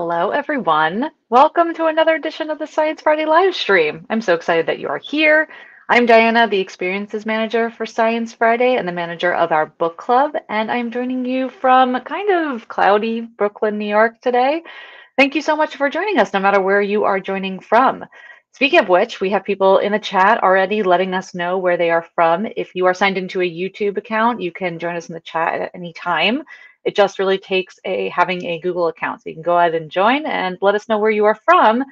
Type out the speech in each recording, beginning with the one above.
Hello, everyone. Welcome to another edition of the Science Friday live stream. I'm so excited that you are here. I'm Diana, the Experiences Manager for Science Friday and the manager of our book club, and I'm joining you from kind of cloudy Brooklyn, New York today. Thank you so much for joining us, no matter where you are joining from. Speaking of which, we have people in the chat already letting us know where they are from. If you are signed into a YouTube account, you can join us in the chat at any time. It just really takes a having a Google account. So you can go ahead and join and let us know where you are from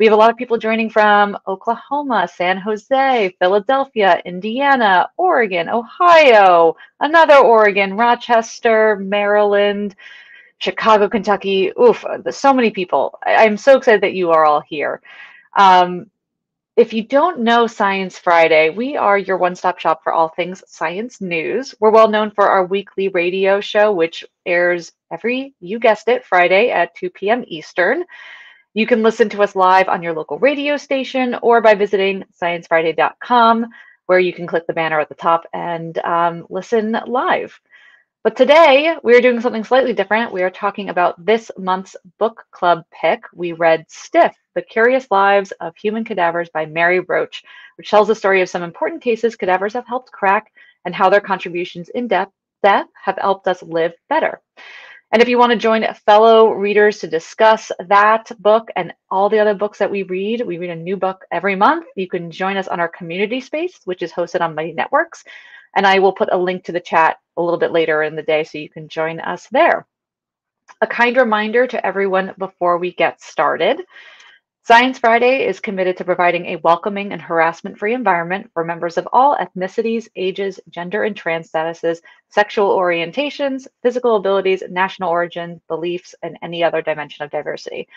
we have a lot of people joining from Oklahoma, San Jose, Philadelphia, Indiana, Oregon, Ohio, another Oregon, Rochester, Maryland, Chicago, Kentucky. Oof, there's so many people. I'm so excited that you are all here. Um, if you don't know Science Friday, we are your one stop shop for all things science news. We're well known for our weekly radio show, which airs every, you guessed it, Friday at 2 p.m. Eastern. You can listen to us live on your local radio station or by visiting sciencefriday.com, where you can click the banner at the top and um, listen live. But today we are doing something slightly different. We are talking about this month's book club pick. We read Stiff, The Curious Lives of Human Cadavers by Mary Roach, which tells the story of some important cases cadavers have helped crack and how their contributions in depth, death have helped us live better. And if you want to join fellow readers to discuss that book and all the other books that we read, we read a new book every month. You can join us on our community space, which is hosted on Mighty Networks. And I will put a link to the chat a little bit later in the day so you can join us there. A kind reminder to everyone before we get started. Science Friday is committed to providing a welcoming and harassment free environment for members of all ethnicities, ages, gender and trans statuses, sexual orientations, physical abilities, national origin, beliefs, and any other dimension of diversity.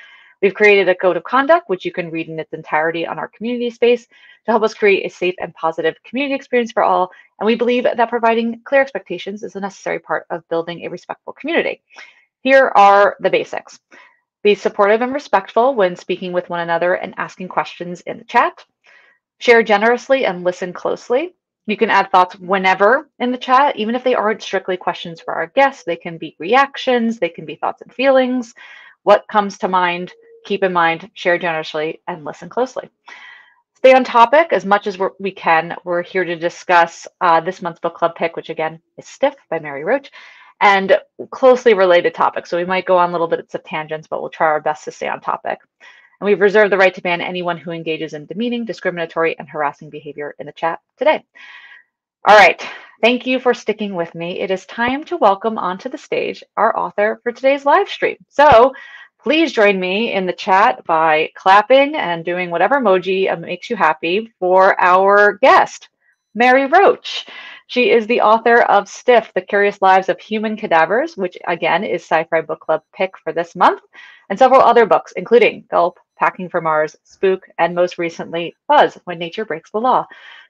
We've created a code of conduct, which you can read in its entirety on our community space to help us create a safe and positive community experience for all. And we believe that providing clear expectations is a necessary part of building a respectful community. Here are the basics. Be supportive and respectful when speaking with one another and asking questions in the chat. Share generously and listen closely. You can add thoughts whenever in the chat, even if they aren't strictly questions for our guests. They can be reactions, they can be thoughts and feelings. What comes to mind, keep in mind, share generously, and listen closely. Stay on topic as much as we can. We're here to discuss uh, this month's book club pick, which again is Stiff by Mary Roach and closely related topics. So we might go on a little bits of tangents, but we'll try our best to stay on topic. And we've reserved the right to ban anyone who engages in demeaning, discriminatory, and harassing behavior in the chat today. All right, thank you for sticking with me. It is time to welcome onto the stage our author for today's live stream. So please join me in the chat by clapping and doing whatever emoji uh, makes you happy for our guest, Mary Roach. She is the author of Stiff, The Curious Lives of Human Cadavers, which again is SciFri Book Club pick for this month, and several other books, including Gulp, Packing for Mars, Spook, and most recently, Buzz, When Nature Breaks the Law.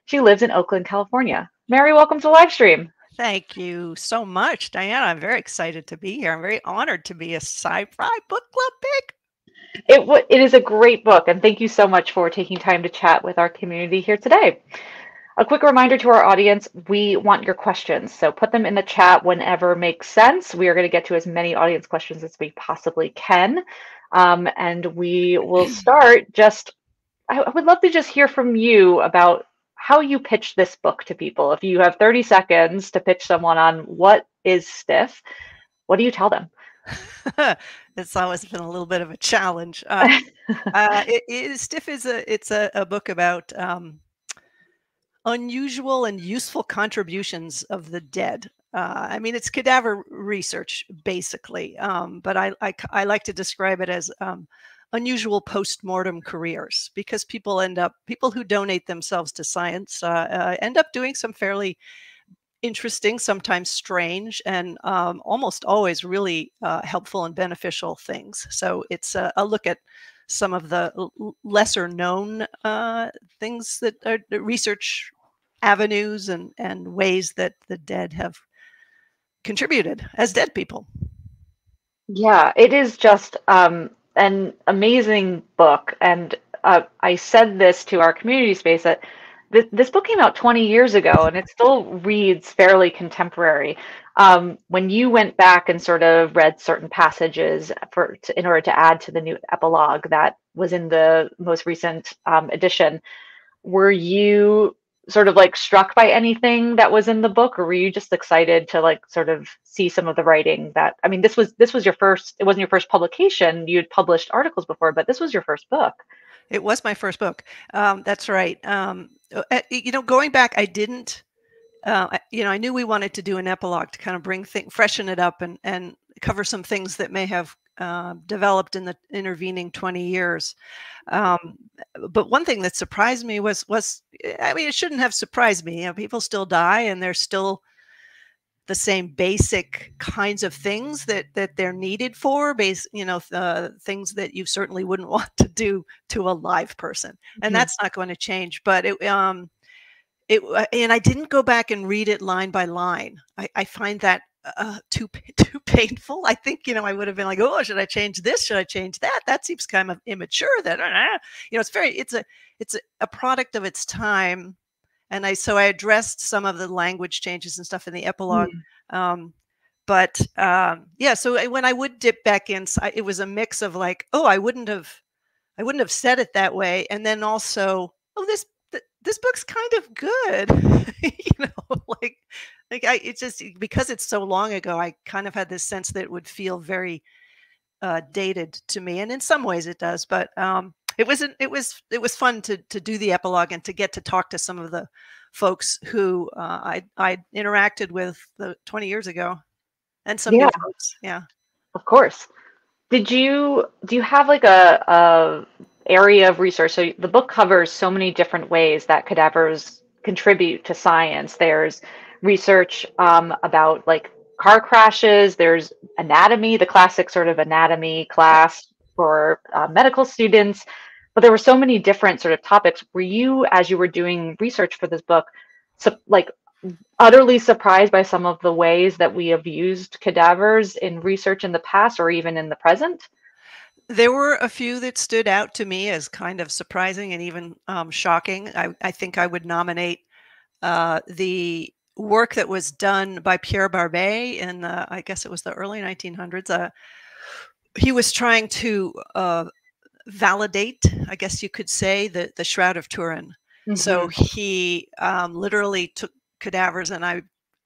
She lives in Oakland, California. Mary, welcome to the live stream. Thank you so much, Diana. I'm very excited to be here. I'm very honored to be a SciFri book club pick. It, it is a great book, and thank you so much for taking time to chat with our community here today. A quick reminder to our audience, we want your questions. So put them in the chat whenever makes sense. We are going to get to as many audience questions as we possibly can. Um, and we will start just, I, I would love to just hear from you about how you pitch this book to people. If you have 30 seconds to pitch someone on what is Stiff, what do you tell them? it's always been a little bit of a challenge. Um, uh, it, it, Stiff is a it's a, a book about um, unusual and useful contributions of the dead. Uh, I mean, it's cadaver research basically, um, but I, I, I like to describe it as um, unusual post-mortem careers because people end up people who donate themselves to science uh, uh, end up doing some fairly interesting, sometimes strange, and um, almost always really uh, helpful and beneficial things. So it's a, a look at some of the lesser known uh, things that are research avenues and, and ways that the dead have contributed as dead people. Yeah, it is just um, an amazing book. And uh, I said this to our community space that th- this book came out 20 years ago and it still reads fairly contemporary. Um, when you went back and sort of read certain passages for to, in order to add to the new epilogue that was in the most recent um, edition, were you sort of like struck by anything that was in the book or were you just excited to like sort of see some of the writing that i mean this was this was your first it wasn't your first publication. You had published articles before but this was your first book. It was my first book. Um, that's right. Um, uh, you know going back i didn't uh, you know i knew we wanted to do an epilogue to kind of bring things freshen it up and and cover some things that may have uh, developed in the intervening 20 years. Um, but one thing that surprised me was was I mean it shouldn't have surprised me. You know, people still die and there's still the same basic kinds of things that that they're needed for base you know uh, things that you certainly wouldn't want to do to a live person and mm-hmm. that's not going to change but it um it uh, and i didn't go back and read it line by line i, I find that uh, too too painful. I think you know I would have been like, oh, should I change this? Should I change that? That seems kind of immature. That uh, you know, it's very it's a it's a, a, product of its time, and I so I addressed some of the language changes and stuff in the epilogue. Mm. Um, but um, yeah, so when I would dip back in, it was a mix of like, oh, I wouldn't have, I wouldn't have said it that way, and then also, oh, this this book's kind of good you know like like i it's just because it's so long ago i kind of had this sense that it would feel very uh, dated to me and in some ways it does but um it wasn't it was it was fun to to do the epilogue and to get to talk to some of the folks who uh, i i interacted with the 20 years ago and some yeah. new folks yeah of course did you do you have like a, a area of research. So the book covers so many different ways that cadavers contribute to science. There's research um, about like car crashes. There's anatomy, the classic sort of anatomy class for uh, medical students. But there were so many different sort of topics. Were you, as you were doing research for this book, like utterly surprised by some of the ways that we have used cadavers in research in the past or even in the present? there were a few that stood out to me as kind of surprising and even um, shocking. I, I, think I would nominate uh, the work that was done by Pierre Barbet in the, I guess it was the early 1900s. Uh, he was trying to uh, validate, I guess you could say, the, the Shroud of Turin. Mm-hmm. So he um, literally took cadavers, and I,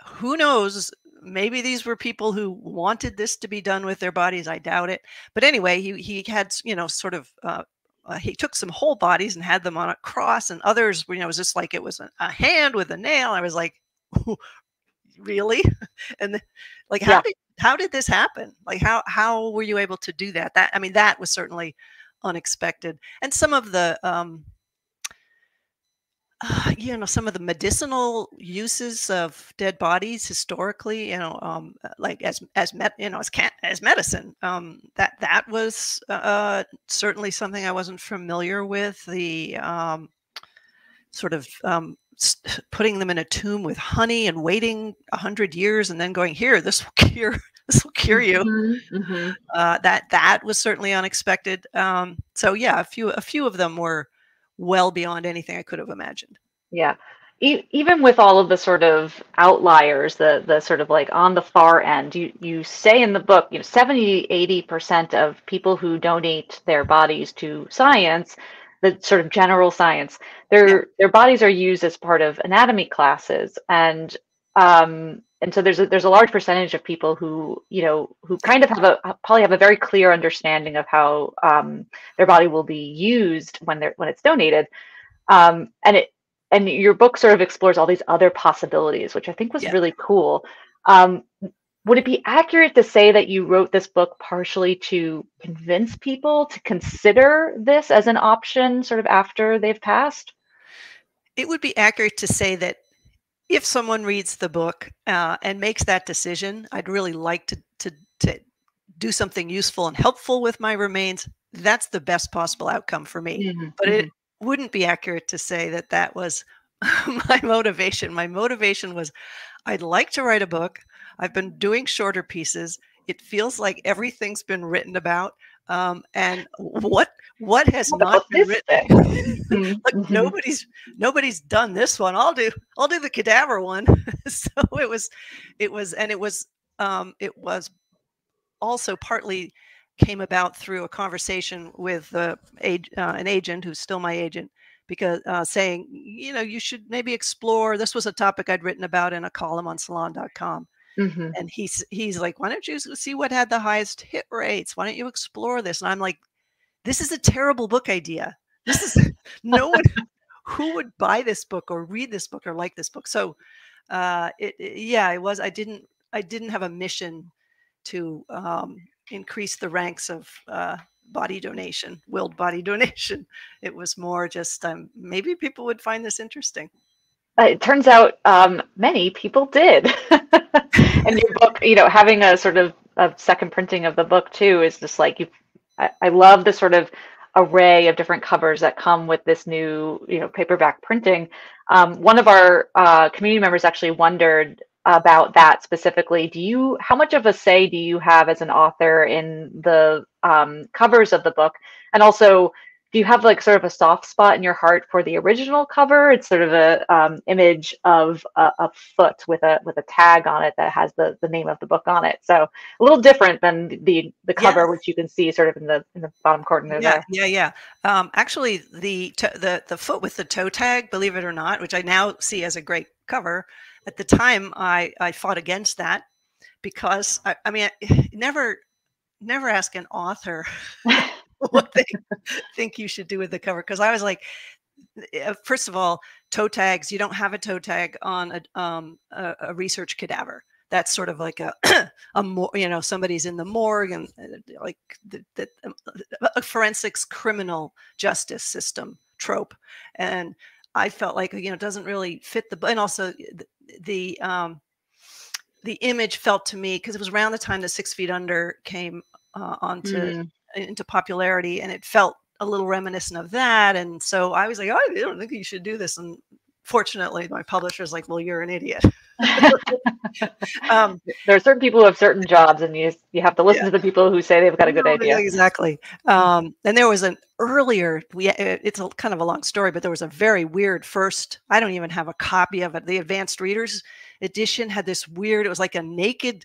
who knows, maybe these were people who wanted this to be done with their bodies. I doubt it. But anyway, he he had you know sort of uh, uh, he took some whole bodies and had them on a cross, and others you know it was just like it was a, a hand with a nail. I was like, really? and like how yeah. did how did this happen? Like how how were you able to do that? That I mean that was certainly unexpected. And some of the um, uh, you know some of the medicinal uses of dead bodies historically you know um, uh, like as as met you know as can as medicine um, that that was uh, uh certainly something i wasn't familiar with the um, sort of um, putting them in a tomb with honey and waiting a hundred years and then going here this will cure this will cure you mm-hmm, mm-hmm. Uh, that that was certainly unexpected um, so yeah a few a few of them were well beyond anything I could have imagined. Yeah. E- even with all of the sort of outliers, the the sort of like on the far end, you you say in the book, you know, 70, 80% of people who donate their bodies to science, the sort of general science, their yeah. their bodies are used as part of anatomy classes. And um, and so there's a, there's a large percentage of people who you know who kind of have a probably have a very clear understanding of how um, their body will be used when they're when it's donated um, and it and your book sort of explores all these other possibilities which i think was yeah. really cool um, would it be accurate to say that you wrote this book partially to convince people to consider this as an option sort of after they've passed it would be accurate to say that if someone reads the book uh, and makes that decision, I'd really like to, to, to do something useful and helpful with my remains. That's the best possible outcome for me. Mm-hmm. But it mm-hmm. wouldn't be accurate to say that that was my motivation. My motivation was I'd like to write a book. I've been doing shorter pieces. It feels like everything's been written about. Um, and what what has what not been written? Mm-hmm. Look, mm-hmm. nobody's nobody's done this one. I'll do I'll do the cadaver one. so it was it was and it was um, it was also partly came about through a conversation with uh, a, uh, an agent who's still my agent because uh, saying you know you should maybe explore this was a topic i'd written about in a column on salon.com mm-hmm. and he's he's like why don't you see what had the highest hit rates why don't you explore this and i'm like this is a terrible book idea this is no one who would buy this book or read this book or like this book so uh it, it yeah it was i didn't i didn't have a mission to um increase the ranks of uh, body donation, willed body donation. It was more just um, maybe people would find this interesting. It turns out um, many people did. and your book, you know, having a sort of a second printing of the book too is just like you. I, I love the sort of array of different covers that come with this new, you know, paperback printing. Um, one of our uh, community members actually wondered about that specifically do you how much of a say do you have as an author in the um, covers of the book and also do you have like sort of a soft spot in your heart for the original cover it's sort of a um, image of a, a, foot with a with a tag on it that has the the name of the book on it so a little different than the the cover yes. which you can see sort of in the in the bottom corner yeah there. yeah yeah um, actually the the the foot with the toe tag believe it or not which i now see as a great cover at the time I, I fought against that because I, I mean, never, never ask an author what they think you should do with the cover. Cause I was like, eh, first of all, toe tags, you don't have a toe tag on a, um, a, a research cadaver that's sort of like a a more you know somebody's in the morgue and uh, like the, the, um, a forensics criminal justice system trope and i felt like you know it doesn't really fit the and also the um, the image felt to me because it was around the time the Six Feet Under came uh, onto mm. Into popularity, and it felt a little reminiscent of that. And so I was like, oh, I don't think you should do this. And fortunately, my publisher's like, well, you're an idiot. um, there are certain people who have certain jobs, and you you have to listen yeah. to the people who say they've got a good idea. Exactly. Um, and there was an earlier. We it's a kind of a long story, but there was a very weird first. I don't even have a copy of it. The advanced readers edition had this weird. It was like a naked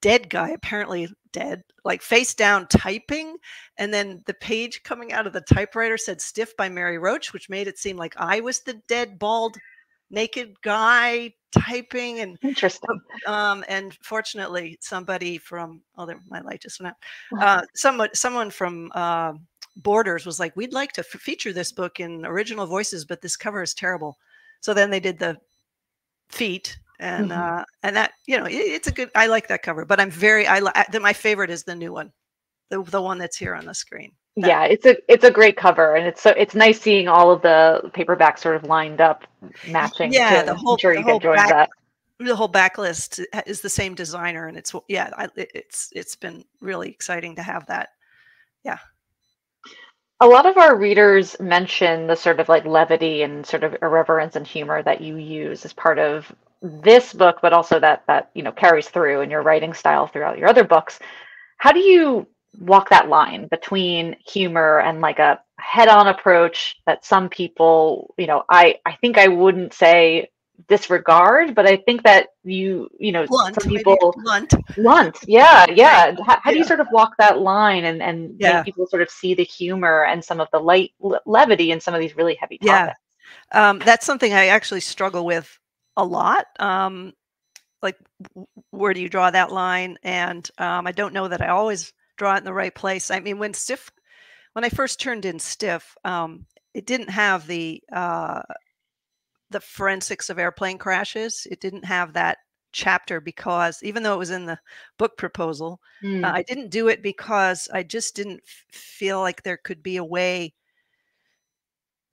dead guy, apparently dead, like face down typing. And then the page coming out of the typewriter said Stiff by Mary Roach, which made it seem like I was the dead, bald, naked guy typing and interesting. Um, and fortunately, somebody from oh, there, my light just went out. Uh, someone, someone from uh, Borders was like, "We'd like to f- feature this book in original voices, but this cover is terrible." So then they did the feet, and mm-hmm. uh, and that you know, it, it's a good. I like that cover, but I'm very. I like my favorite is the new one, the the one that's here on the screen that. yeah it's a it's a great cover and it's so it's nice seeing all of the paperbacks sort of lined up matching yeah the whole, sure can join back, that the whole backlist is the same designer and it's yeah I, it's it's been really exciting to have that yeah a lot of our readers mention the sort of like levity and sort of irreverence and humor that you use as part of this book but also that that you know carries through in your writing style throughout your other books. How do you walk that line between humor and like a head-on approach that some people you know i i think i wouldn't say disregard but i think that you you know blunt, some people blunt. Blunt. Yeah yeah. How, how yeah. do you sort of walk that line and and yeah. make people sort of see the humor and some of the light levity in some of these really heavy topics? Yeah um, that's something i actually struggle with a lot um, like where do you draw that line and um, i don't know that i always draw it in the right place. I mean, when Stiff, when I first turned in Stiff, um, it didn't have the uh, the forensics of airplane crashes. It didn't have that chapter because even though it was in the book proposal, mm. uh, I didn't do it because I just didn't feel like there could be a way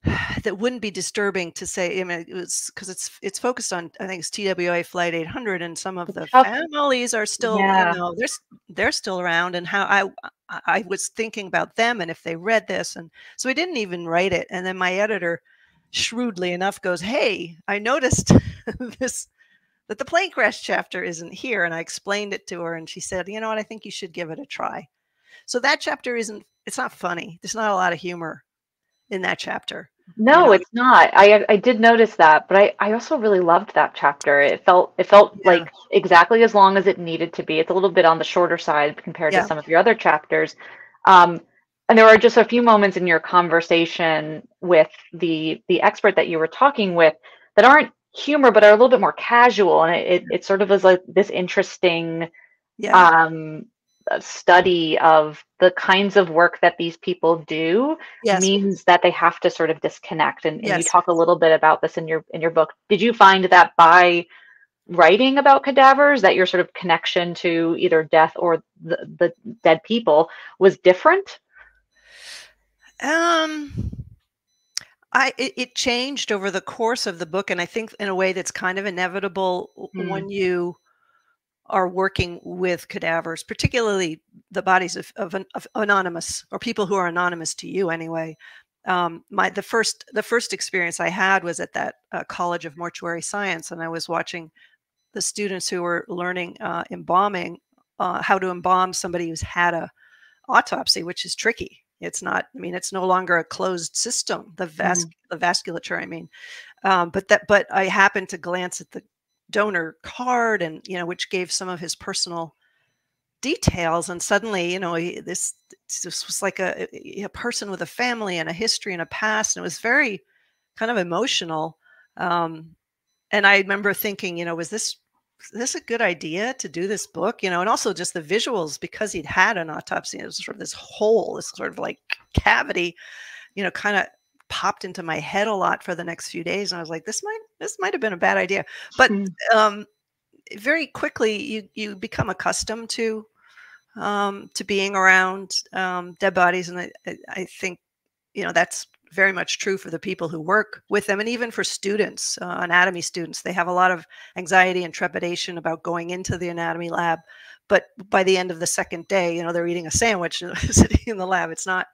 that wouldn't be disturbing to say. I mean, it was because it's it's focused on I think it's TWA Flight 800, and some of the families are still yeah. you know they're they're still around, and how I I was thinking about them and if they read this, and so I didn't even write it, and then my editor shrewdly enough goes, "Hey, I noticed this." That the plane crash chapter isn't here, and I explained it to her, and she said, "You know what? I think you should give it a try." So that chapter isn't. It's not funny. There's not a lot of humor in that chapter. No, it's not. I I did notice that, but I I also really loved that chapter. It felt it felt Yeah. like exactly as long as it needed to be. It's a little bit on the shorter side compared to some of your other chapters. Um, and there were just a few moments in your conversation with the the expert that you were talking with that aren't humor, but are a little bit more casual, and it it, it sort of was like this interesting Yeah. um study of the kinds of work that these people do yes. means that they have to sort of disconnect and, and you talk a little bit about this in your in your book did you find that by writing about cadavers that your sort of connection to either death or the, the dead people was different Um, I it, it changed over the course of the book, and I think in a way that's kind of inevitable Mm. when you are working with cadavers, particularly the bodies of, of, of anonymous or people who are anonymous to you anyway. Um, my the first the first experience I had was at that uh, College of Mortuary Science, and I was watching the students who were learning uh, embalming, uh, how to embalm somebody who's had a autopsy, which is tricky. It's not. I mean, it's no longer a closed system. The vas the vasculature. I mean, um, but that. But I happened to glance at the donor card, and you know, which gave some of his personal details, and suddenly, you know, this this was like a a person with a family and a history and a past, and it was very kind of emotional. Um, and I remember thinking, you know, was this is this a good idea to do this book? You know, and also just the visuals because he'd had an autopsy. It was sort of this hole, this sort of like cavity, you know, kind of popped into my head a lot for the next few days. And I was like, this might this might have been a bad idea. But Mm. um, very quickly you you become accustomed to um, to being around um, dead bodies, and I, I- I think you know that's very much true for the people who work with them, and even for students, uh, anatomy students. They have a lot of anxiety and trepidation about going into the anatomy lab, but by the end of the second day, you know they're eating a sandwich sitting in the lab. It's not.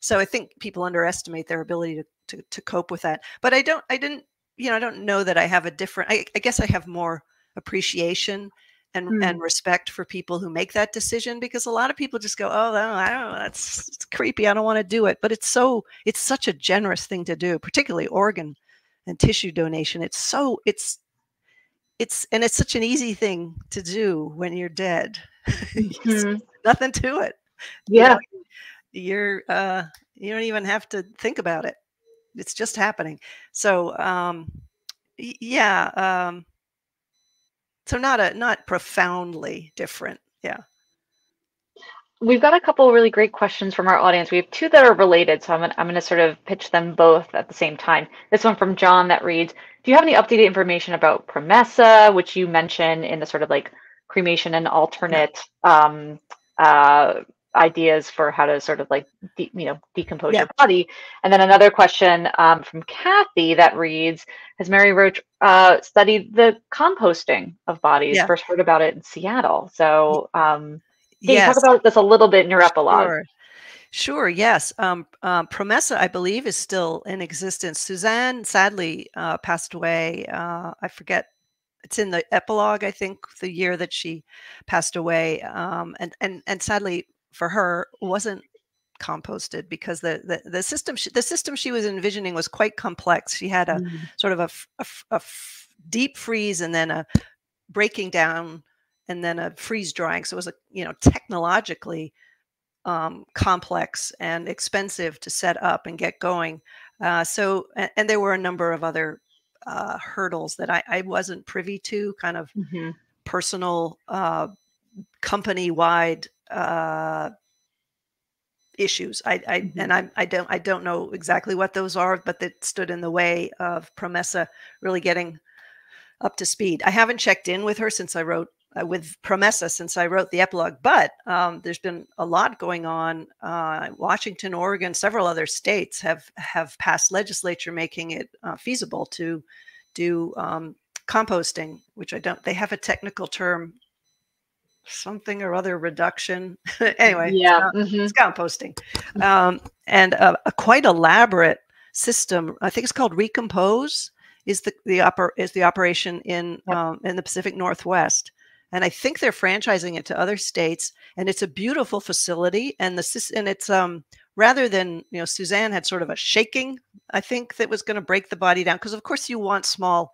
So I think people underestimate their ability to, to to cope with that. But I don't. I didn't. You know, I don't know that I have a different. I, I guess I have more appreciation and Mm. and respect for people who make that decision because a lot of people just go, oh, no, I don't know, that's it's creepy. I don't want to do it. But it's so it's such a generous thing to do, particularly organ and tissue donation. It's so it's it's and it's such an easy thing to do when you're dead. It's Mhm. nothing to it. you yeah know, you're uh you don't even have to think about it it's just happening so um yeah um so not a not profoundly different yeah We've got a couple of really great questions from our audience. We have two that are related, so I'm gonna, I'm going to sort of pitch them both at the same time. This one from John that reads, do you have any updated information about Promessa, which you mentioned in the sort of like cremation and alternate um, uh, ideas for how to sort of like, de- you know, decompose Yeah. your body? And then another question um, from Kathy that reads, has Mary Roach uh, studied the composting of bodies? Yeah. First heard about it in Seattle. So, um, can yes you talk about this a little bit in your epilogue? Sure. Sure, yes. Um, um, Promessa, I believe, is still in existence. Susanne sadly uh, passed away. Uh, I forget. It's in the epilogue, I think, the year that she passed away. Um, and, and, and sadly for her, wasn't composted because the, the, the system she, the system she was envisioning was quite complex. She had a Mm. sort of a deep freeze and then a breaking down and then a freeze drying. So it was a you know technologically um, complex and expensive to set up and get going. Uh, so and, and there were a number of other uh, hurdles that I, I wasn't privy to, kind of Mhm. personal, uh, company wide uh, issues. I, I Mhm. and I, I don't I don't know exactly what those are, but that stood in the way of Promessa really getting up to speed. I haven't checked in with her since I wrote uh, with Promessa since I wrote the epilogue, but um, there's been a lot going on. Uh, Washington, Oregon, several other states have have passed legislature making it uh, feasible to do um, composting, which I don't. They have a technical term, something or other reduction. anyway, it's Yeah. not- mhm. it's composting, um, and a, a quite elaborate system. I think it's called Recompose. Is the the oper- is the operation in Yep. um, in the Pacific Northwest, and I think they're franchising it to other states. And it's a beautiful facility, and the and it's um rather than you know Susanne had sort of a shaking, I think that was going to break the body down because of course you want small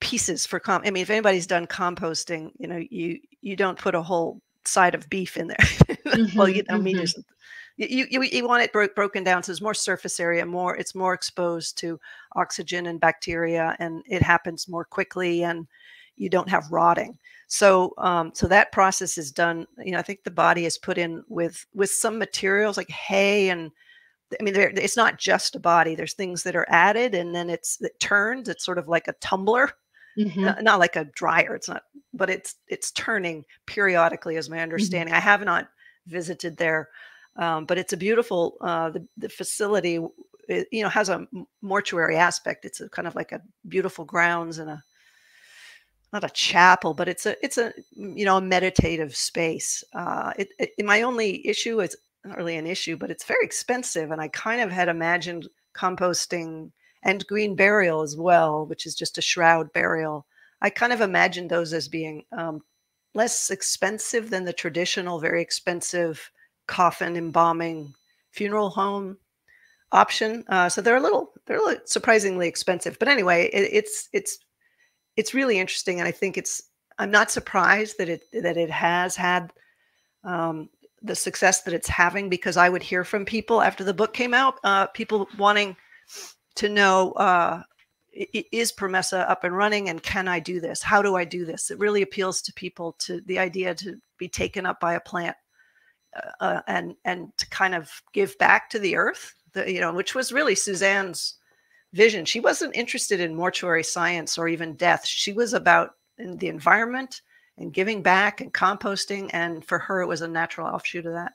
pieces for comp. I mean, if anybody's done composting, you know you you don't put a whole side of beef in there. Mm-hmm, well, you know, mm-hmm. meat is you, you, you want it bro- broken down so there's more surface area more it's more exposed to oxygen and bacteria and it happens more quickly and you don't have rotting. So um, so that process is done. You know, I think the body is put in with with some materials like hay and I mean, it's not just a body. There's things that are added, and then it's it turns. It's sort of like a tumbler, mm-hmm. uh, not like a dryer. It's not, but it's it's turning periodically, as my mm-hmm. understanding. Mm-hmm. I have not visited there, um, but it's a beautiful. Uh, the the facility, it, you know, has a mortuary aspect. It's a kind of like a beautiful grounds and a not a chapel, but it's a it's a you know a meditative space. Uh, it, it, my only issue is not really an issue, but it's very expensive, and I kind of had imagined composting and green burial as well, which is just a shroud burial. I kind of imagine those as being um, less expensive than the traditional, very expensive coffin embalming funeral home option. Uh, so they're a little they're a little surprisingly expensive, but anyway, it, it's it's it's really interesting, and I think it's. I'm not surprised that it that it has had um, the success that it's having because I would hear from people after the book came out, uh, people wanting to know uh, is Promessa up and running and can I do this? How do I do this? It really appeals to people to the idea to be taken up by a plant uh, uh and and to kind of give back to the earth, the, you know, which was really Susanne's vision. She wasn't interested in mortuary science or even death. She was about the environment and giving back and composting. And for her, it was a natural offshoot of that.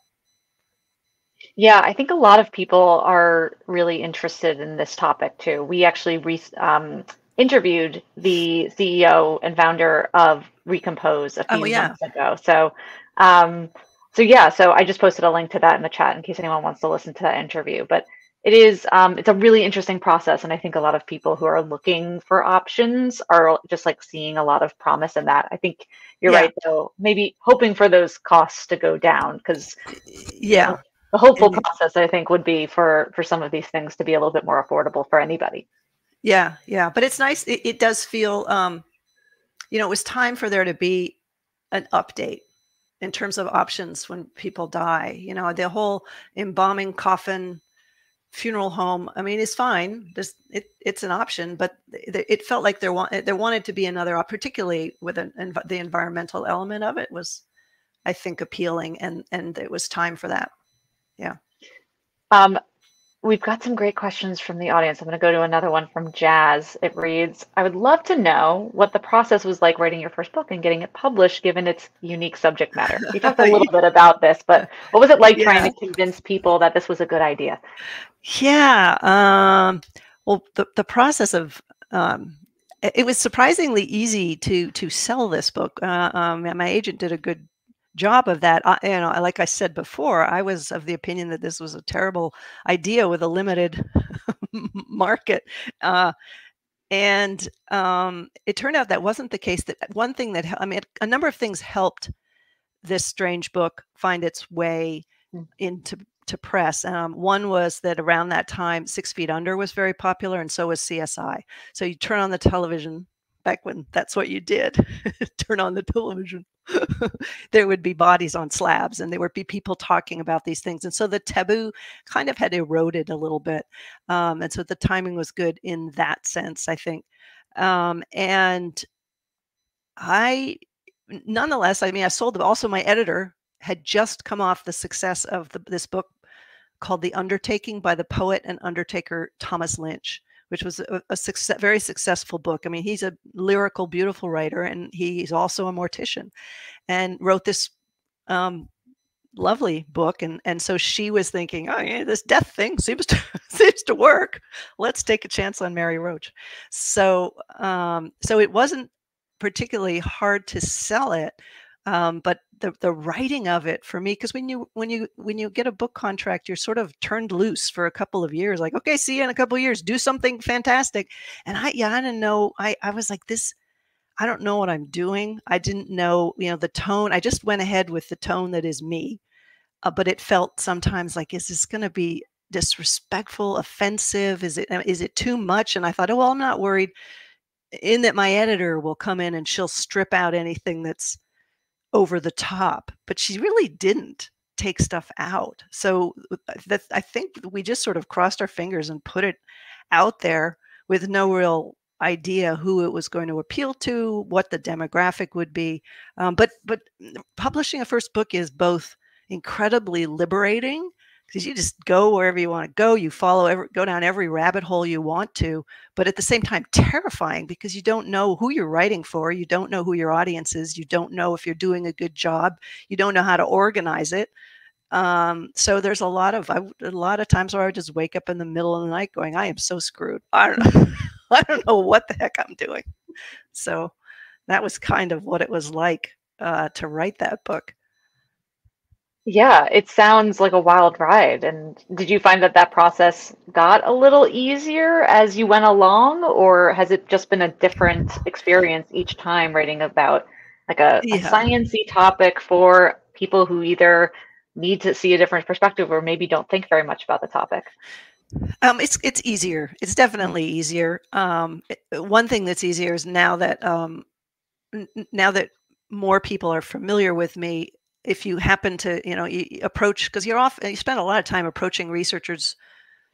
Yeah, I think a lot of people are really interested in this topic too. We actually re- um, interviewed the CEO and founder of Recompose a oh, few oh, yeah. months ago. So, um, so yeah, so I just posted a link to that in the chat in case anyone wants to listen to that interview. But it is um, it's a really interesting process and i think a lot of people who are looking for options are just like seeing a lot of promise in that i think you're yeah. right though maybe hoping for those costs to go down because yeah you know, the hopeful and, process i think would be for for some of these things to be a little bit more affordable for anybody. Yeah yeah but it's nice it, it does feel um you know it was time for there to be an update in terms of options when people die you know the whole embalming coffin funeral home i mean it's fine This it, it's an option but it felt like there, want, there wanted to be another particularly with an, the environmental element of it was i think appealing and and it was time for that yeah um We've got some great questions from the audience. I'm going to go to another one from Jazz. It reads I would love to know what the process was like writing your first book and getting it published, given its unique subject matter. You talked a little bit about this, but what was it like yeah. trying to convince people that this was a good idea? Yeah. Um, well, the, the process of um, it was surprisingly easy to to sell this book. Uh, um, my agent did a good job of that. I, you know, like I said before, I was of the opinion that this was a terrible idea with a limited market. Uh, and um, it turned out that wasn't the case. That one thing that I mean, a number of things helped this strange book find its way mm. into to press. Um, one was that around that time, Six Feet Under was very popular, and so was CSI. So you turn on the television back when that's what you did turn on the television. There would be bodies on slabs and there would be people talking about these things and so the taboo kind of had eroded a little bit um, and so the timing was good in that sense i think um, and i nonetheless i mean i sold them. Also my editor had just come off the success of the, this book called the undertaking by the poet and undertaker thomas lynch which was a, a success, very successful book. I mean, he's a lyrical, beautiful writer, and he's also a mortician, and wrote this um, lovely book. And and so she was thinking, oh yeah, this death thing seems to seems to work. Let's take a chance on Mary Roach. So um, so it wasn't particularly hard to sell it, um, but the the writing of it for me because when you when you when you get a book contract you're sort of turned loose for a couple of years like okay see you in a couple of years do something fantastic and i yeah i didn't know i i was like this I don't know what I'm doing. I didn't know, you know, the tone. I just went ahead with the tone that is me. Uh, but it felt sometimes like, is this going to be disrespectful, offensive? Is it is it too much? And I thought, oh well, I'm not worried. In that my editor will come in and she'll strip out anything that's over the top. But she really didn't take stuff out. So uh, that I think we just sort of crossed our fingers and put it out there with no real idea who it was going to appeal to, what the demographic would be. Um, but but publishing a first book is both incredibly liberating because you just go wherever you want to go. You follow every, go down every rabbit hole you want to, but at the same time terrifying because you don't know who you're writing for. You don't know who your audience is. You don't know if you're doing a good job. You don't know how to organize it. Um, so there's a lot of I, a lot of times where I just wake up in the middle of the night going, I am so screwed. I don't know. I don't know what the heck I'm doing. So that was kind of what it was like uh, to write that book. Yeah, it sounds like a wild ride. And did you find that that process got a little easier as you went along, or has it just been a different experience each time writing about like a, yeah. a sciencey topic for people who either need to see a different perspective or maybe don't think very much about the topic? Um, it's it's easier. It's definitely easier. Um, one thing that's easier is now that um, now that more people are familiar with me. If you happen to, you know, you approach because you're off, you spend a lot of time approaching researchers,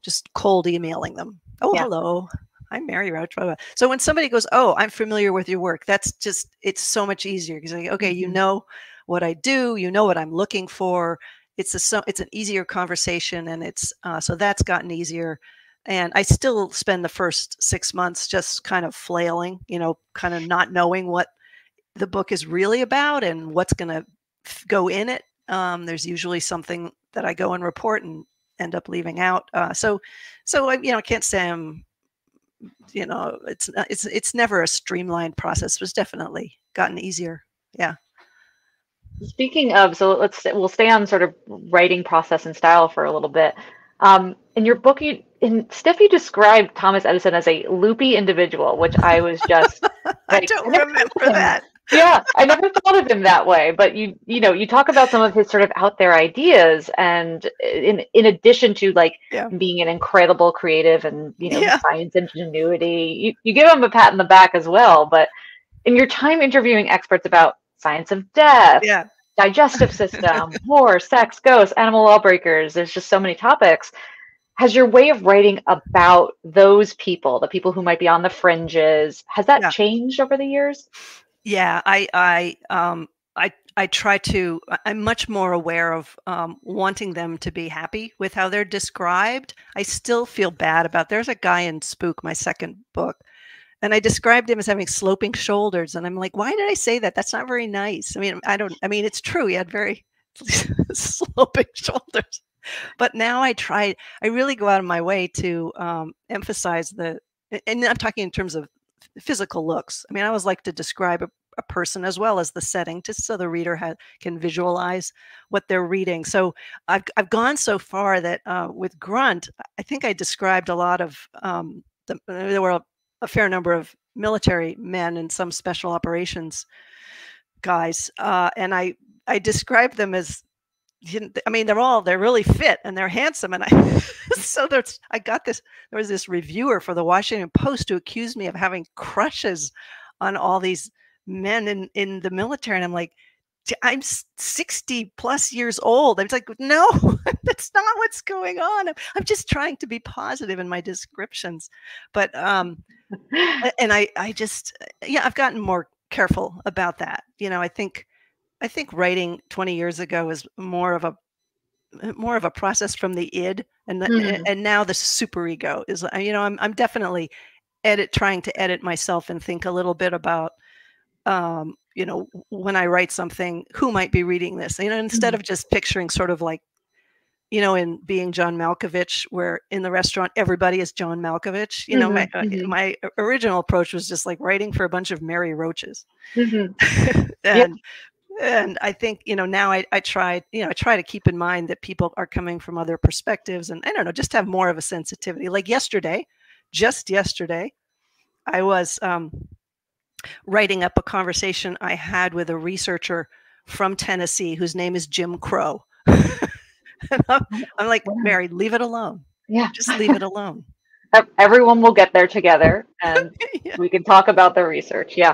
just cold emailing them. Oh, yeah. hello, I'm Mary Roach. Blah, blah. So when somebody goes, "Oh, I'm familiar with your work," that's just it's so much easier because like, okay, you mm-hmm. know what I do, you know what I'm looking for, it's a so it's an easier conversation and it's uh, so that's gotten easier and i still spend the first six months just kind of flailing you know kind of not knowing what the book is really about and what's going to go in it um, there's usually something that i go and report and end up leaving out uh, so so i you know i can't say i'm you know it's it's it's never a streamlined process it's definitely gotten easier yeah Speaking of, so let's we'll stay on sort of writing process and style for a little bit. Um, in your book, you in Stiff, you described Thomas Edison as a loopy individual, which I was just like, I don't remember that. Yeah, I never thought of him that way. But you you know you talk about some of his sort of out there ideas, and in in addition to like yeah. being an incredible creative and you know yeah. science ingenuity, you you give him a pat in the back as well. But in your time interviewing experts about science of death, yeah. digestive system, war, sex, ghosts, animal lawbreakers. There's just so many topics. Has your way of writing about those people, the people who might be on the fringes, has that yeah. changed over the years? Yeah, I, I, um, I, I try to. I'm much more aware of um, wanting them to be happy with how they're described. I still feel bad about. There's a guy in Spook, my second book, and I described him as having sloping shoulders. And I'm like, why did I say that? That's not very nice. I mean, I don't, I mean, it's true. He had very sloping shoulders. But now I try, I really go out of my way to um, emphasize the, and I'm talking in terms of physical looks. I mean, I always like to describe a, a person as well as the setting, just so the reader ha- can visualize what they're reading. So I've, I've gone so far that uh, with Grunt, I think I described a lot of um, the, there were a fair number of military men and some special operations guys, uh, and I I describe them as I mean, they're all they're really fit and they're handsome, and I so there's I got this. There was this reviewer for the Washington Post who accused me of having crushes on all these men in in the military, and I'm like, I'm 60 plus years old. I'm like, no, that's not what's going on. I'm, I'm, just trying to be positive in my descriptions. But, um, and I, I just, yeah, I've gotten more careful about that. You know, I think, I think writing 20 years ago is more of a, more of a process from the id and, the, mm. and now the super ego is, you know, I'm, I'm definitely edit, trying to edit myself and think a little bit about, um, you know, when I write something, who might be reading this? You know, instead mm-hmm. of just picturing sort of like, you know, in being John Malkovich, where in the restaurant everybody is John Malkovich. You know, mm-hmm. my, uh, mm-hmm. my original approach was just like writing for a bunch of Mary Roaches, mm-hmm. and yep. And I think you know now I I try you know I try to keep in mind that people are coming from other perspectives, and I don't know, just have more of a sensitivity. Like yesterday, just yesterday, I was um writing up a conversation I had with a researcher from Tennessee whose name is Jim Crow. I'm, I'm like, Mary, leave it alone. Yeah. Just leave it alone. Everyone will get there together and yeah. we can talk about the research. Yeah.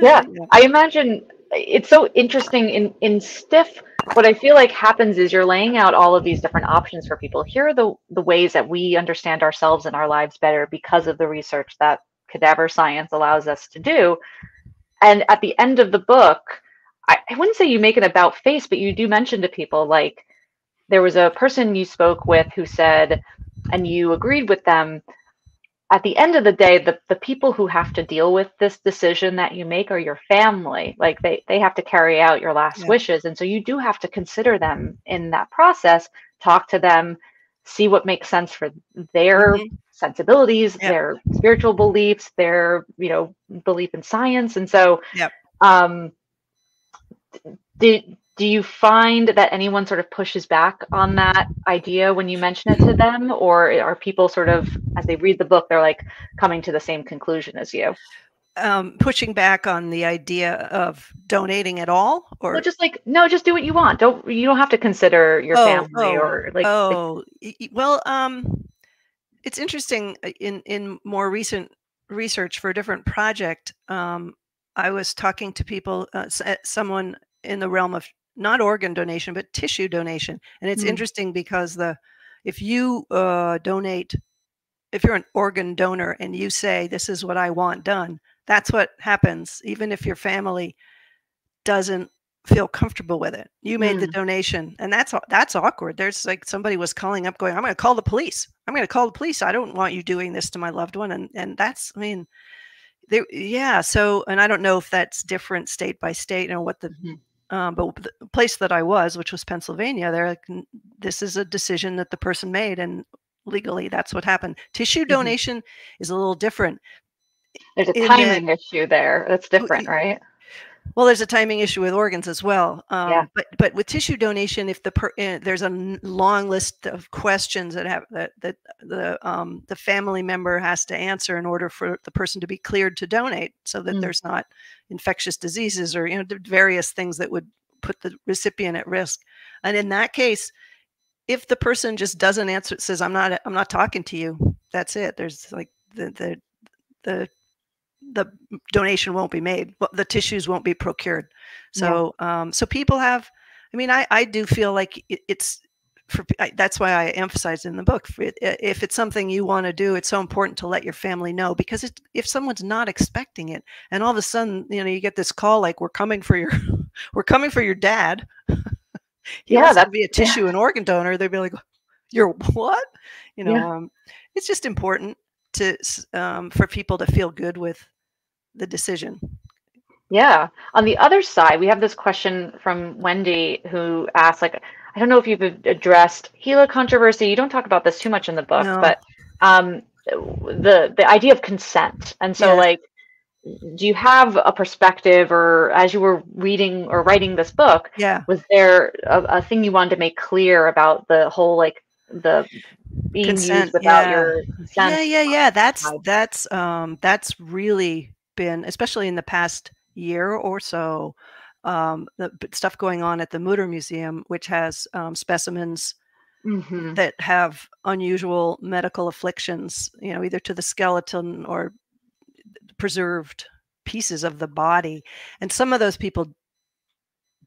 Yeah. yeah. I imagine it's so interesting in, in stiff what I feel like happens is you're laying out all of these different options for people. Here are the, the ways that we understand ourselves and our lives better because of the research that cadaver science allows us to do. And at the end of the book, I, I wouldn't say you make an about face, but you do mention to people like there was a person you spoke with who said, and you agreed with them, at the end of the day, the, the people who have to deal with this decision that you make are your family. Like they, they have to carry out your last yeah. wishes. And so you do have to consider them in that process, talk to them, see what makes sense for their mm-hmm. sensibilities, yep. their spiritual beliefs, their, you know, belief in science. And so yep. um did do you find that anyone sort of pushes back on that idea when you mention it to them? Or are people sort of as they read the book they're like coming to the same conclusion as you? Um, pushing back on the idea of donating at all or? Well, just like no just do what you want. Don't you don't have to consider your oh, family oh, or like oh. like, well um it's interesting uh, in in more recent research for a different project um i was talking to people uh, uh someone in the realm of not organ donation but tissue donation. And it's mm. interesting because the if you uh, donate if you're an organ donor and you say this is what i want done that's what happens even if your family doesn't feel comfortable with it. You made mm. the donation and that's that's awkward. There's like somebody was calling up going i'm going to call the police. I'm going to call the police. I don't want you doing this to my loved one and and that's i mean there yeah so and i don't know if that's different state by state you know what the mm-hmm um, but the place that I was, which was Pennsylvania, there, like, this is a decision that the person made, and legally, that's what happened. Tissue mm-hmm. donation mm-hmm. is a little different. There's a timing that, issue there. That's different, right? Well, there's a timing issue with organs as well. Um, yeah. But but with tissue donation, if the per, uh, there's a long list of questions that have that that the um, the family member has to answer in order for the person to be cleared to donate, so that mm. there's not infectious diseases or you know various things that would put the recipient at risk. And in that case, if the person just doesn't answer, says I'm not I'm not talking to you. That's it. There's like the the the the donation won't be made the tissues won't be procured so yeah. um, so people have i mean i i do feel like it, it's for I, that's why i emphasize in the book if it's something you want to do it's so important to let your family know because it, if someone's not expecting it and all of a sudden you know you get this call like we're coming for your we're coming for your dad yeah that'd be a tissue yeah. and organ donor they'd be like you're what you know yeah. um, it's just important to um, for people to feel good with the decision. Yeah. On the other side, we have this question from Wendy who asks, like, I don't know if you've addressed Gila controversy. You don't talk about this too much in the book, no. but um, the the idea of consent. And so, yeah. like, do you have a perspective, or as you were reading or writing this book, yeah, was there a, a thing you wanted to make clear about the whole like the being consent, used without yeah. your consent? Yeah, yeah, yeah. That's that's um that's really been, especially in the past year or so, um, the stuff going on at the Mutter Museum, which has um, specimens mm-hmm. that have unusual medical afflictions, you know, either to the skeleton or preserved pieces of the body. And some of those people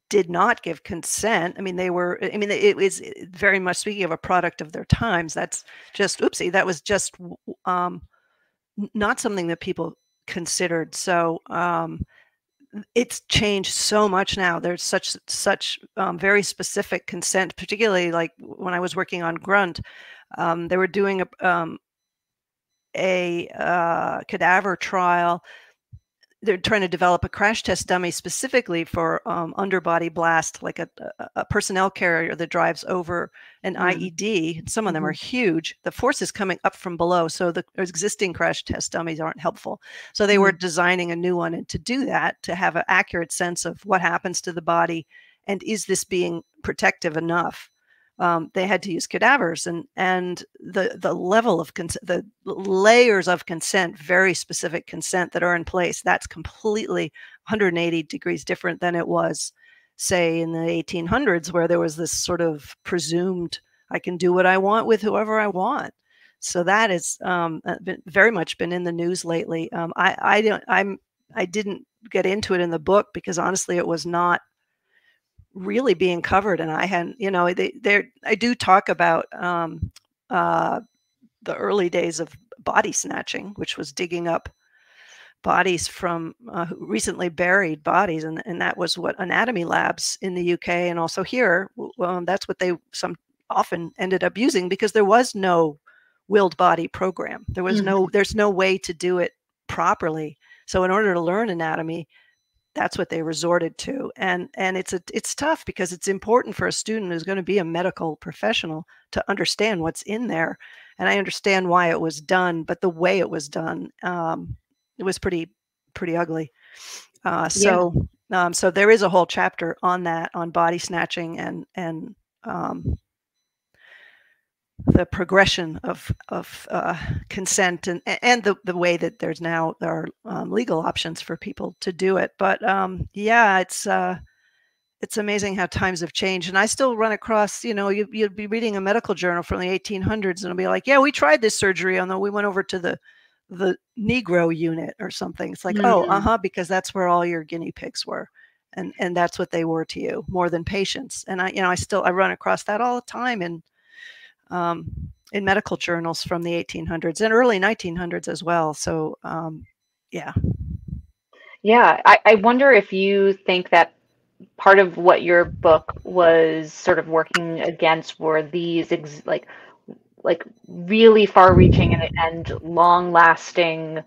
did not give consent. I mean, they were, I mean, it was very much speaking of a product of their times. That's just, oopsie, that was just um, not something that people considered. So um, it's changed so much now. There's such such um, very specific consent, particularly like when I was working on Grunt, um, they were doing a um, a uh, cadaver trial they're trying to develop a crash test dummy specifically for um, underbody blast, like a, a, personnel carrier that drives over an mm. IED. Some of them mm-hmm. are huge. The force is coming up from below, so the existing crash test dummies aren't helpful. So they mm. were designing a new one, and to do that, to have an accurate sense of what happens to the body, and is this being protective enough? Um, they had to use cadavers and and the the level of consent the layers of consent very specific consent that are in place that's completely 180 degrees different than it was say in the 1800s where there was this sort of presumed i can do what i want with whoever i want. So that has um, uh, very much been in the news lately. Um, i i don't i'm i didn't get into it in the book because honestly it was not really being covered and i hadn't you know they there i do talk about um, uh, the early days of body snatching which was digging up bodies from uh, recently buried bodies and, and that was what anatomy labs in the uk and also here well, that's what they some often ended up using because there was no willed body program there was mm-hmm. no there's no way to do it properly so in order to learn anatomy that's what they resorted to and and it's a, it's tough because it's important for a student who's going to be a medical professional to understand what's in there and i understand why it was done but the way it was done um, it was pretty pretty ugly uh, so yeah. um, so there is a whole chapter on that on body snatching and and um, the progression of of uh, consent and and the the way that there's now there are um, legal options for people to do it. But um, yeah, it's uh, it's amazing how times have changed. And I still run across, you know, you, you'd be reading a medical journal from the 1800s, and it'll be like, yeah, we tried this surgery, although we went over to the the Negro unit or something. It's like, oh, mm-hmm. oh, uh huh, because that's where all your guinea pigs were. And, and that's what they were to you more than patients and i you know i still i run across that all the time and um, in medical journals from the 1800s and early 1900s as well. So, um, yeah. Yeah, I, I wonder if you think that part of what your book was sort of working against were these ex- like like really far-reaching and, and long-lasting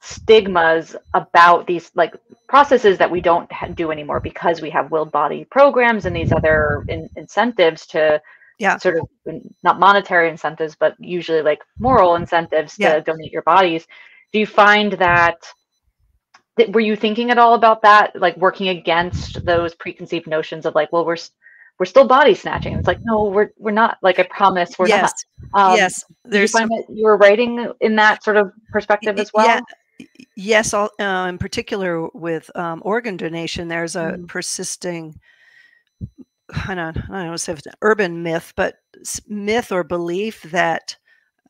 stigmas about these like processes that we don't do anymore because we have willed body programs and these other in- incentives to yeah. sort of not monetary incentives but usually like moral incentives to donate your bodies. Do you find that were you thinking at all about that like working against those preconceived notions of like well we're we're still body snatching? It's like no we're we're not. Like i promise we're yes. not um, yes. there's you find that you were writing in that sort of perspective as well? yeah. Yes uh, in particular with um, organ donation there's a mm. persisting I don't, I don't know if it's an urban myth, but myth or belief that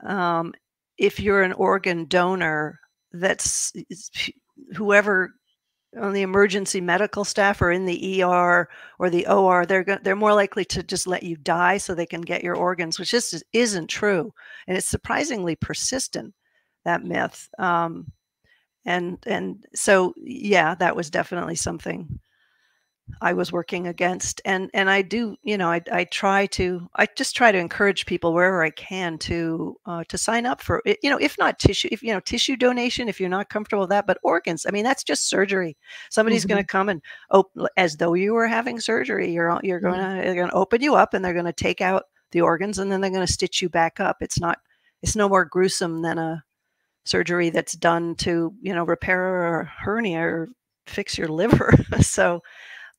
um, if you're an organ donor, that's whoever on the emergency medical staff or in the ER or the OR, they're go- they're more likely to just let you die so they can get your organs, which just isn't true, and it's surprisingly persistent that myth. Um, and and so yeah, that was definitely something I was working against. And and I do, you know, I, I try to I just try to encourage people wherever I can to uh, to sign up for. You know, if not tissue, if you know tissue donation, if you're not comfortable with that, but organs. I mean, that's just surgery. Somebody's mm-hmm. going to come and open as though you were having surgery. You're you're going to they're going to open you up and they're going to take out the organs and then they're going to stitch you back up. It's not it's no more gruesome than a surgery that's done to you know repair a hernia or fix your liver. so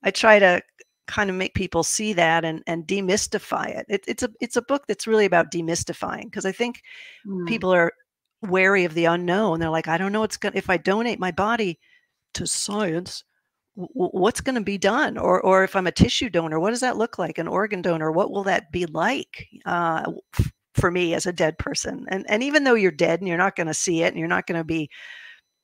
I try to kind of make people see that and and demystify it. it it's a it's a book that's really about demystifying because I think mm. people are wary of the unknown. They're like, I don't know what's going if I donate my body to science, w- what's going to be done? Or or if I'm a tissue donor, what does that look like? An organ donor, what will that be like? Uh, f- for me as a dead person and and even though you're dead and you're not going to see it and you're not going to be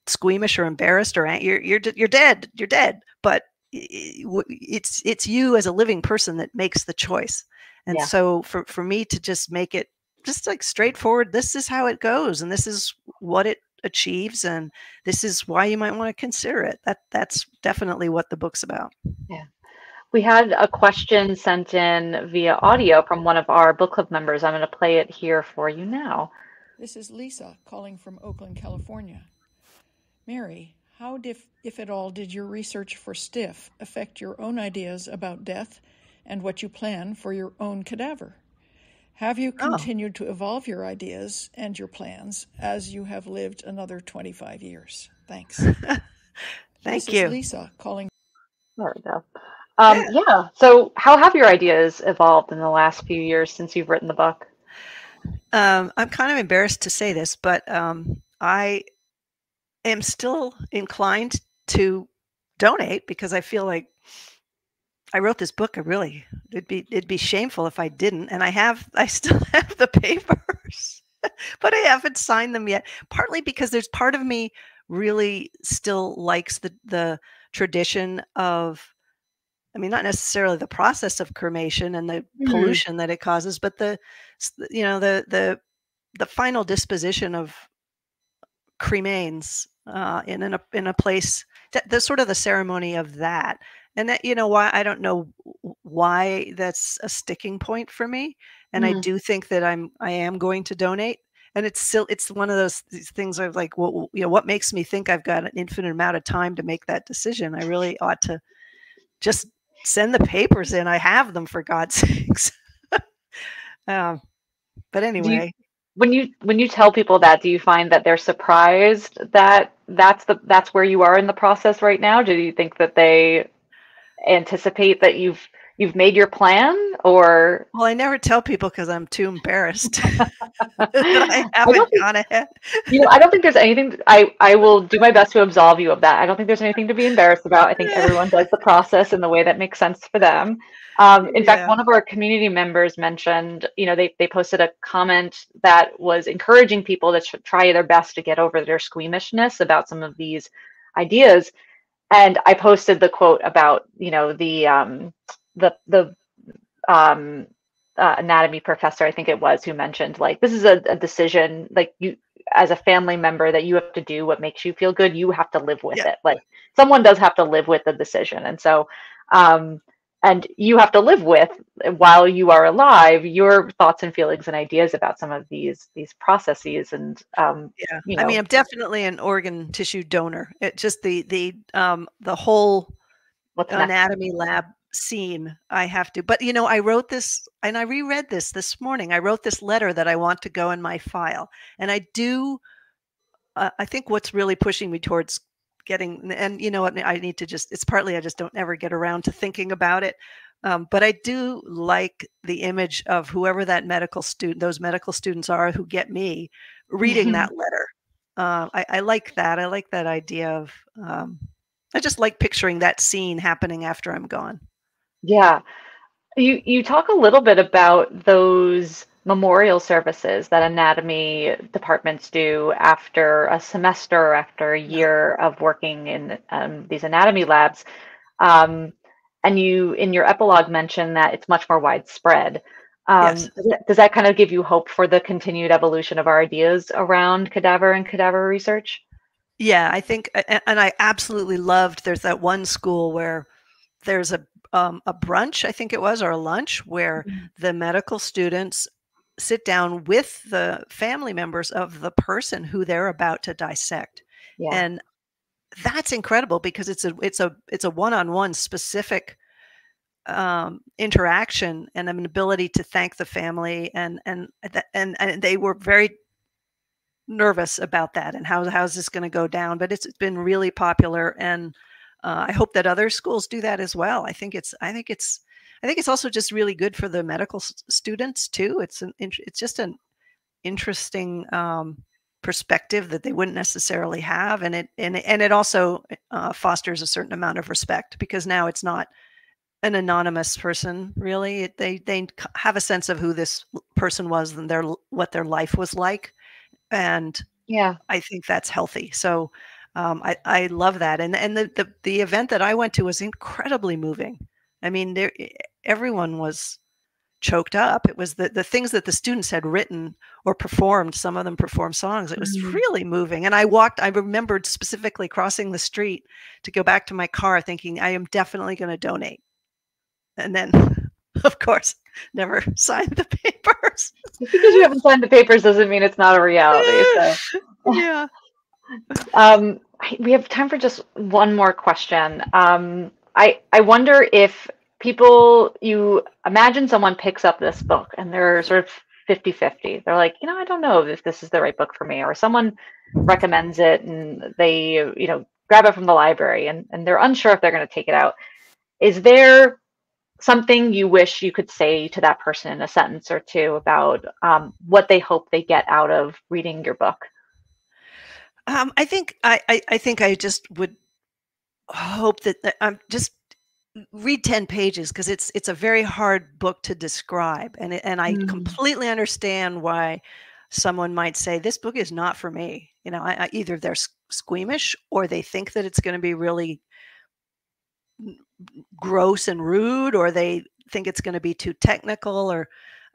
squeamish or embarrassed or you're you're you're dead you're dead but it's it's you as a living person that makes the choice. And yeah. so for for me to just make it just like straightforward this is how it goes and this is what it achieves and this is why you might want to consider it. That that's definitely what the book's about. Yeah. We had a question sent in via audio from one of our book club members. I'm going to play it here for you now. This is lisa calling from oakland california. Mary how, dif, if at all, did your research for STIFF affect your own ideas about death and what you plan for your own cadaver? Have you oh. continued oh. to evolve your ideas and your plans as you have lived another 25 years? Thanks. Thank this you. Lisa calling. There we go. Um, yeah. So, how have your ideas evolved in the last few years since you've written the book? Um, I'm kind of embarrassed to say this, but um, I am still inclined to donate because I feel like I wrote this book. I really it'd be it'd be shameful if I didn't, and I have I still have the papers, but I haven't signed them yet. Partly because there's part of me really still likes the the tradition of I mean, not necessarily the process of cremation and the mm-hmm. pollution that it causes, but the, you know, the the the final disposition of cremains uh, in in a in a place. The, the sort of the ceremony of that, and that you know why I don't know why that's a sticking point for me, and mm. I do think that I'm I am going to donate and it's still it's one of those things of like well you know what makes me think i've got an infinite amount of time to make that decision i really ought to just send the papers in. I have them for God's sakes. um, but anyway, when you when you tell people that, do you find that they're surprised that that's the that's where you are in the process right now? Do you think that they anticipate that you've you've made your plan or? Well i never tell people because i'm too embarrassed i haven't I gone ahead. You know i don't think there's anything i i will do my best to absolve you of that. I don't think there's anything to be embarrassed about. I think everyone does the process in the way that makes sense for them um, in yeah. fact one of our community members mentioned you know they, they posted a comment that was encouraging people to try their best to get over their squeamishness about some of these ideas and i posted the quote about you know the um, the the um, uh, anatomy professor, I think it was, who mentioned like this is a, a, decision like you as a family member that you have to do what makes you feel good. You have to live with yeah. it. Like someone does have to live with the decision, and so um, and you have to live with while you are alive your thoughts and feelings and ideas about some of these these processes and um, yeah you know. i mean i'm definitely an organ tissue donor it just the the um the whole What's anatomy next? lab scene I have to. But you know, I wrote this and I reread this this morning. I wrote this letter that I want to go in my file. And I do uh, I think what's really pushing me towards getting and you know what I need to just it's partly I just don't ever get around to thinking about it. Um, but I do like the image of whoever that medical student, those medical students are who get me reading mm-hmm. that letter. Uh, I, I, like that. I like that idea of. Um, I just like picturing that scene happening after I'm gone. Yeah. You you talk a little bit about those memorial services that anatomy departments do after a semester, after a year of working in um, these anatomy labs. Um, and you, in your epilogue, mention that it's much more widespread. Um, yes. does, that, does that kind of give you hope for the continued evolution of our ideas around cadaver and cadaver research? Yeah, I think, and I absolutely loved. There's that one school where there's a um, a brunch, I think it was, or a lunch, where mm-hmm. the medical students sit down with the family members of the person who they're about to dissect. Yeah. And that's incredible because it's a it's a it's a one-on-one specific um, interaction and an ability to thank the family and and and and they were very nervous about that and how how's this going to go down but it's been really popular and uh, I hope that other schools do that as well. I think it's I think it's I think it's also just really good for the medical students too. It's an it's just an interesting um, perspective that they wouldn't necessarily have, and it and and it also uh, fosters a certain amount of respect because now it's not an anonymous person really. It, they they have a sense of who this person was and their what their life was like, and yeah, I think that's healthy. So um, I, I love that. And and the, the the event that I went to was incredibly moving. I mean, there everyone was choked up. It was the the things that the students had written or performed. Some of them performed songs. It was mm-hmm. really moving. And I walked. I remembered specifically crossing the street to go back to my car, thinking I am definitely going to donate. And then, of course, never signed the papers. because you haven't signed the papers doesn't mean it's not a reality. So. yeah. Um, we have time for just one more question. Um, I I wonder if people you imagine someone picks up this book and they're sort of 50-50. They're like, you know, I don't know if this is the right book for me, or someone recommends it and they, you know, grab it from the library and, and they're unsure if they're going to take it out. is there something you wish you could say to that person in a sentence or two about um, what they hope they get out of reading your book? Um, I think I, I, I think I just would hope that, that I'm just read 10 pages because it's it's a very hard book to describe and it, and I mm. completely understand why someone might say this book is not for me you know I, I, either they're squeamish or they think that it's going to be really gross and rude or they think it's going to be too technical or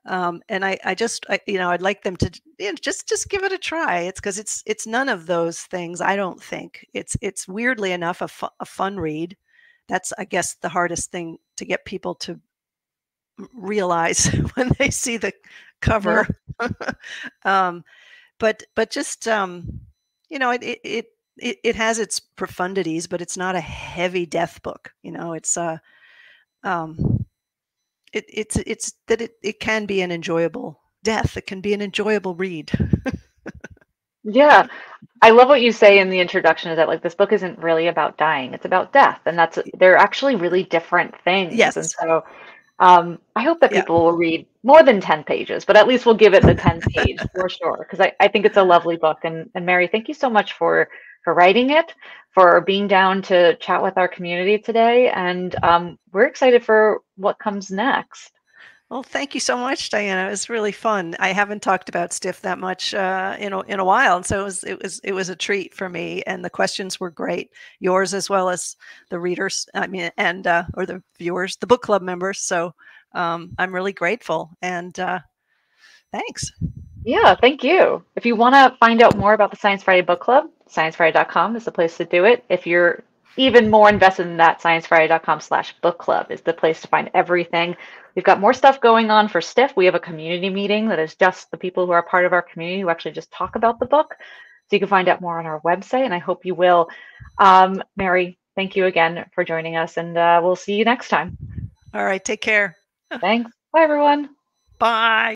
um, and I, I just I, you know I'd like them to you know, just just give it a try. It's because it's it's none of those things. I don't think it's it's weirdly enough a, fu- a fun read that's i guess the hardest thing to get people to realize when they see the cover yeah. um, but but just um, you know it, it it it has its profundities but it's not a heavy death book you know it's uh um it, it's it's that it, it can be an enjoyable death it can be an enjoyable read Yeah. I love what you say in the introduction is that like this book isn't really about dying, it's about death. And that's they're actually really different things. Yes. And so um, I hope that people yeah. will read more than 10 pages, but at least we'll give it the 10 page for sure. Because I, I think it's a lovely book. And, and Mary, thank you so much for for writing it, for being down to chat with our community today. And um, we're excited for what comes next. Well, thank you so much, Diana. It was really fun. I haven't talked about Stiff that much uh, in a, in a while, and so it was it was it was a treat for me. And the questions were great, yours as well as the readers. I mean, and uh, or the viewers, the book club members. So um, I'm really grateful, and uh, thanks. Yeah, thank you. If you want to find out more about the Science Friday Book Club, sciencefriday.com is the place to do it. If you're even more invested in that, sciencefriday.com slash book club is the place to find everything We've got more stuff going on for Stiff. We have a community meeting that is just the people who are part of our community who actually just talk about the book. So you can find out more on our website, and I hope you will. Um, Mary, thank you again for joining us, and uh, we'll see you next time. All right, take care. Thanks. Bye, everyone. Bye.